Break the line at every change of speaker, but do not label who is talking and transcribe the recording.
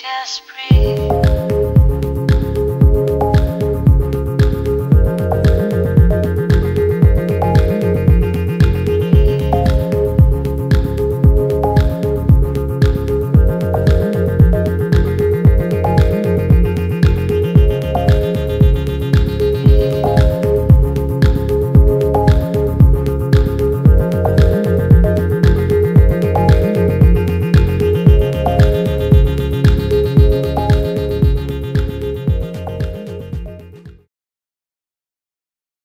Just breathe.